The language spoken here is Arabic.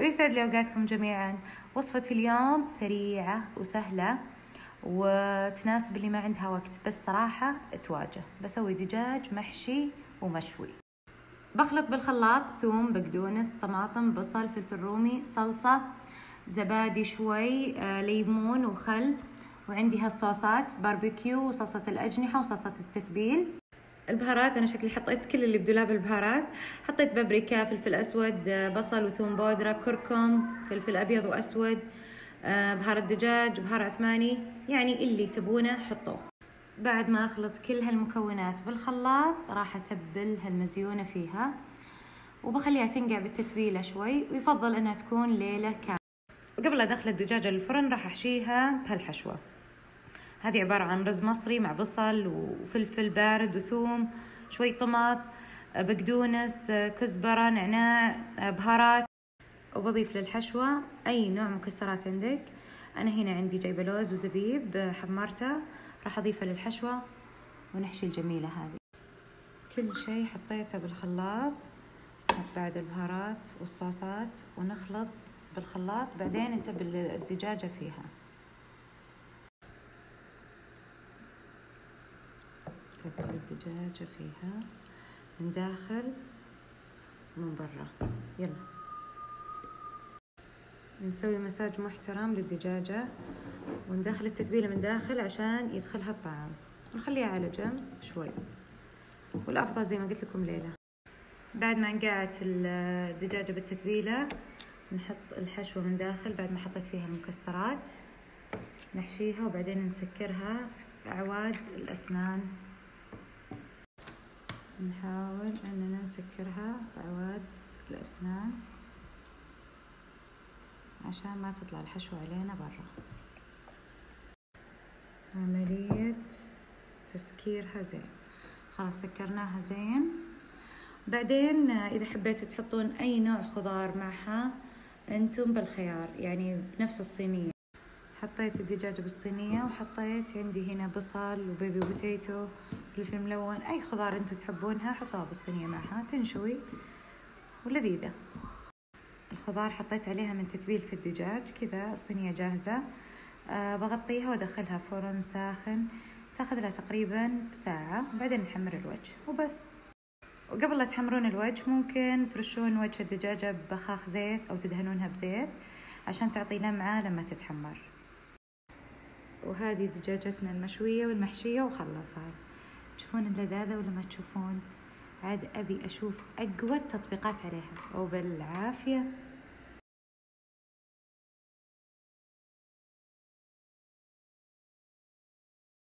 ويسعد لي أوقاتكم جميعا. وصفة اليوم سريعة وسهلة وتناسب اللي ما عندها وقت بس صراحة تواجه. بسوي دجاج محشي ومشوي. بخلط بالخلاط ثوم بقدونس طماطم بصل فلفل رومي صلصة زبادي شوي آه، ليمون وخل وعندي هالصوصات باربيكيو وصلصة الأجنحة وصلصة التتبيل. البهارات أنا شكلي حطيت كل اللي بدولاب البهارات حطيت بابريكا فلفل أسود آه، بصل وثوم بودرة كركم فلفل أبيض وأسود آه، بهار الدجاج بهار عثماني يعني اللي تبونه حطوه. بعد ما أخلط كل هالمكونات بالخلاط راح أتبل هالمزيونة فيها وبخليها تنقع بالتتبيلة شوي ويفضل أنها تكون ليلة كاملة. وقبل أدخل الدجاجة للفرن راح أحشيها بهالحشوة. هذه عبارة عن رز مصري مع بصل وفلفل بارد وثوم شوي طماط بقدونس كزبرة نعناع بهارات. وبضيف للحشوة أي نوع مكسرات عندك. أنا هنا عندي جايبة لوز وزبيب حمرته راح أضيفه للحشوة ونحشي الجميلة هذه. كل شيء حطيته بالخلاط بعد البهارات والصوصات ونخلط بالخلاط بعدين نتبل الدجاجة فيها. تبل الدجاجة فيها من داخل ومن برا. يلا. نسوي مساج محترم للدجاجة وندخل التتبيلة من داخل عشان يدخلها الطعام نخليها على جنب شوي. والأفضل زي ما قلت لكم ليلة. بعد ما نقعت الدجاجة بالتتبيلة نحط الحشوة من داخل بعد ما حطيت فيها المكسرات نحشيها وبعدين نسكرها أعواد الأسنان. نحاول أننا نسكرها بعواد الأسنان عشان ما تطلع الحشوة علينا برا. عملية تسكيرها زين. خلاص سكرناها زين. بعدين إذا حبيتوا تحطون أي نوع خضار معها أنتم بالخيار يعني بنفس الصينية. حطيت الدجاج بالصينية وحطيت عندي هنا بصل وبيبي بوتيتو فلفل ملون أي خضار أنتم تحبونها؟ حطوها بالصينية معها تنشوي ولذيذة. الخضار حطيت عليها من تتبيلة الدجاج كذا الصينية جاهزة. أه بغطيها وأدخلها فرن ساخن. تأخذ لها تقريبا ساعة بعدين نحمر الوجه وبس. وقبل لا تحمرون الوجه ممكن ترشون وجه الدجاجة ببخاخ زيت أو تدهنونها بزيت عشان تعطي لمعة لما تتحمر. وهذه دجاجتنا المشوية والمحشية وخلصها. تشوفون اللذاذة ولا ما تشوفون؟ عاد أبي أشوف أقوى التطبيقات عليها. وبالعافية